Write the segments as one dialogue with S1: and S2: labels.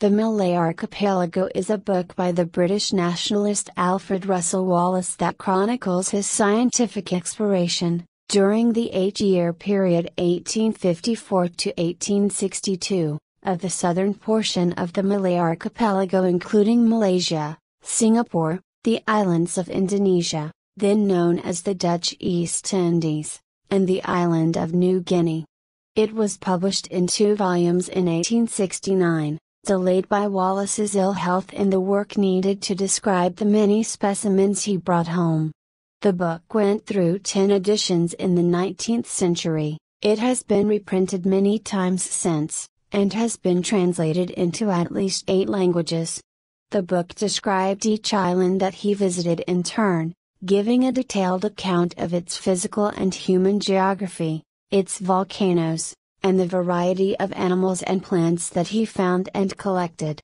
S1: The Malay Archipelago is a book by the British nationalist Alfred Russel Wallace that chronicles his scientific exploration, during the eight-year period 1854 to 1862, of the southern portion of the Malay Archipelago including Malaysia, Singapore, the islands of Indonesia, then known as the Dutch East Indies, and the island of New Guinea. It was published in two volumes in 1869 delayed by Wallace's ill health and the work needed to describe the many specimens he brought home. The book went through 10 editions in the 19th century, it has been reprinted many times since, and has been translated into at least 8 languages. The book described each island that he visited in turn, giving a detailed account of its physical and human geography, its volcanoes, and the variety of animals and plants that he found and collected.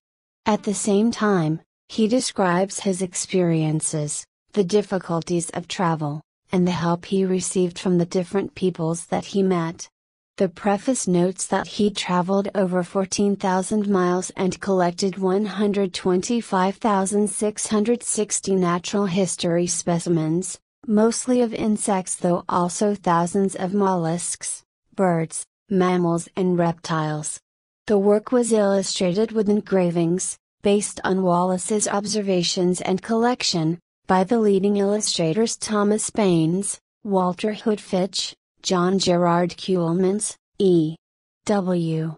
S1: At the same time, he describes his experiences, the difficulties of travel, and the help he received from the different peoples that he met. The preface notes that he traveled over 14,000 miles and collected 125,660 natural history specimens, mostly of insects though also thousands of mollusks, birds, mammals and reptiles. The work was illustrated with engravings, based on Wallace's observations and collection, by the leading illustrators Thomas Baines, Walter Hood Fitch, John Gerard Keulemans, E. W.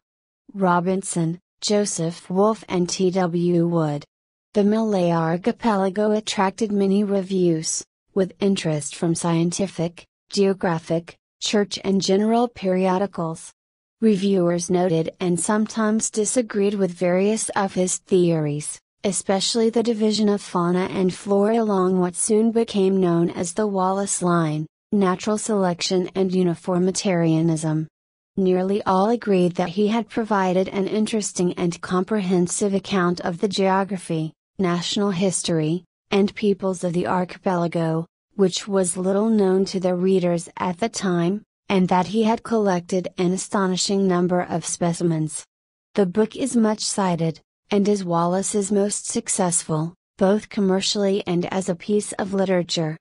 S1: Robinson, Joseph Wolf and T. W. Wood. The Malay Archipelago attracted many reviews, with interest from scientific, geographic, church and general periodicals. Reviewers noted and sometimes disagreed with various of his theories, especially the division of fauna and flora along what soon became known as the Wallace Line, natural selection and uniformitarianism. Nearly all agreed that he had provided an interesting and comprehensive account of the geography, national history, and peoples of the archipelago, which was little known to their readers at the time, and that he had collected an astonishing number of specimens. The book is much cited, and is Wallace's most successful, both commercially and as a piece of literature.